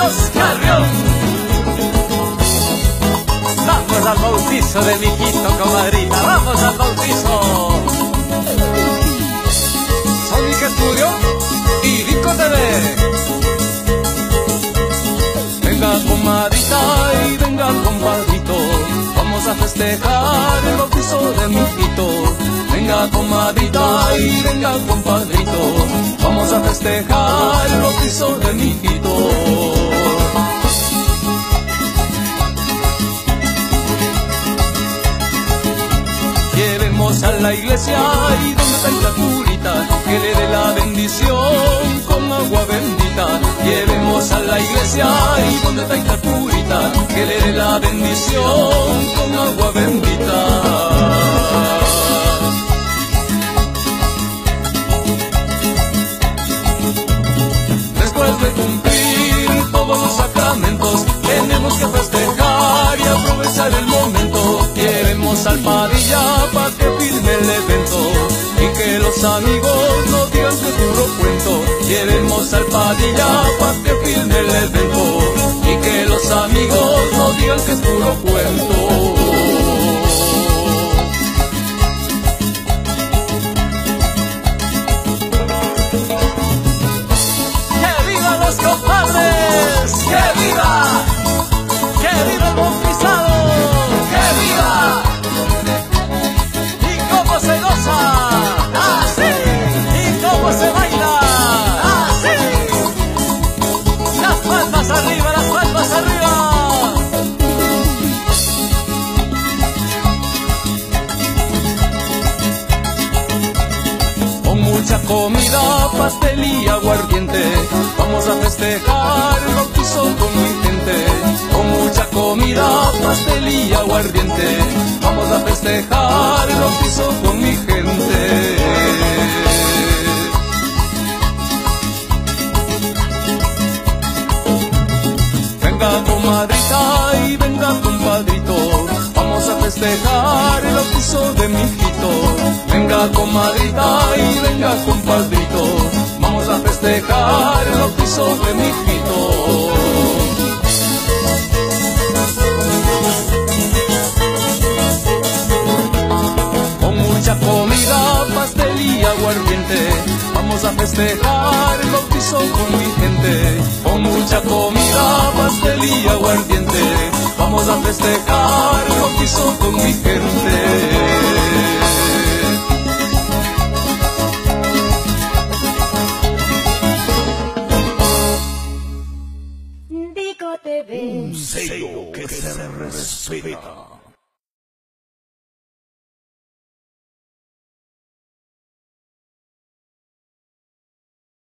Carlos Carrión. Vamos al bautizo de mi hijito, comadrita. Vamos al bautizo. Sonic Studio y Disco TV. Venga, comadrita, y venga, compadrito. Vamos a festejar el bautizo de mi hijito. Venga, comadrita, y venga, compadrito. Festejar el bautizo de mi. Llevemos a la iglesia y donde está la curita, que le dé la bendición con agua bendita. Llevemos a la iglesia y donde está la curita, que le dé la bendición con agua bendita. Cumplir todos los sacramentos, tenemos que festejar y aprovechar el momento. Llevemos al padilla para que firme el evento y que los amigos no digan que puro cuento. Llevemos al padilla para que firme el evento y que los amigos no digan que es puro cuento. Comida, pastel y aguardiente. Vamos a festejar bautizo con mi gente Con mucha comida, pastel y aguardiente. Vamos a festejar bautizo con mi gente. Venga comadrita y venga festejar el bautizo de mi hijito Venga comadrita y venga compadrito Vamos a festejar el bautizo de mi hijito con mucha comida, pastel y aguardiente. Vamos a festejar el bautizo con mi gente. Con mucha comida, pastel y aguardiente. Vamos a festejar el bautizo con mi gente. Dico TV. sello que se respeta.